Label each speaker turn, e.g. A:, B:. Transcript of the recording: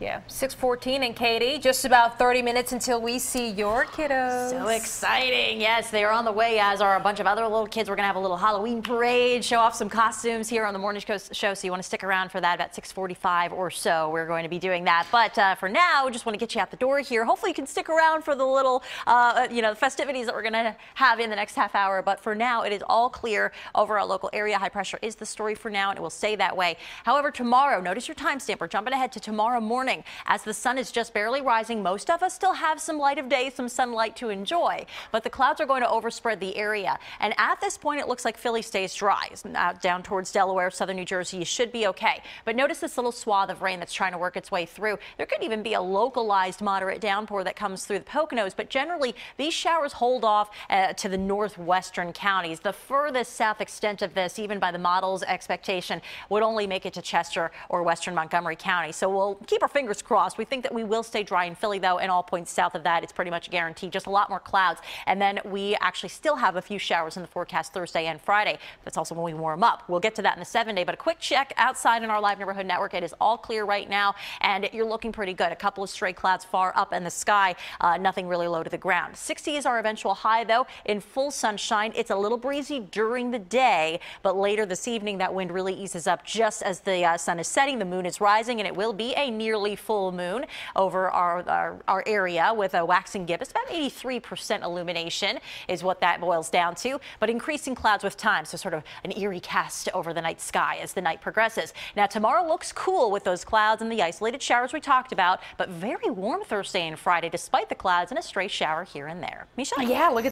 A: Yeah, 614 and Katie, just about 30 minutes until we see your kiddos.
B: So exciting. Yes, they are on the way, as are a bunch of other little kids. We're going to have a little Halloween parade, show off some costumes here on the morning Coast show. So you want to stick around for that about 645 or so. We're going to be doing that. But uh, for now, just want to get you out the door here. Hopefully you can stick around for the little, uh, you know, festivities that we're going to have in the next half hour. But for now, it is all clear over our local area. High pressure is the story for now, and it will stay that way. However, tomorrow, notice your timestamp. We're jumping ahead to tomorrow morning as the sun is just barely rising. Most of us still have some light of day, some sunlight to enjoy, but the clouds are going to overspread the area. And at this point, it looks like Philly stays dry. down towards Delaware, southern New Jersey, you should be okay. But notice this little swath of rain that's trying to work its way through. There could even be a localized moderate downpour that comes through the Poconos, but generally these showers hold off uh, to the northwestern counties. The furthest south extent of this, even by the model's expectation, would only make it to Chester or western Montgomery County. So we'll keep our fingers crossed. We think that we will stay dry in Philly, though, and all points south of that. It's pretty much guaranteed. Just a lot more clouds. And then we actually still have a few showers in the forecast Thursday and Friday. That's also when we warm up. We'll get to that in the seven day, but a quick check outside in our live neighborhood network. It is all clear right now, and you're looking pretty good. A couple of stray clouds far up in the sky. Uh, nothing really low to the ground. 60 is our eventual high, though. In full sunshine, it's a little breezy during the day, but later this evening, that wind really eases up just as the uh, sun is setting. The moon is rising, and it will be a nearly full moon over our, our, our area with a waxing gibbous. About 83% illumination is what that boils down to, but increasing clouds with time. So sort of an eerie cast over the night sky as the night progresses. Now tomorrow looks cool with those clouds and the isolated showers we talked about, but very warm Thursday and Friday despite the clouds and a stray shower here and there. Michelle.
A: Yeah, look at